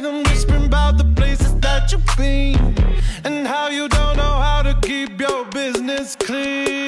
And I'm whispering about the places that you've been and how you don't know how to keep your business clean.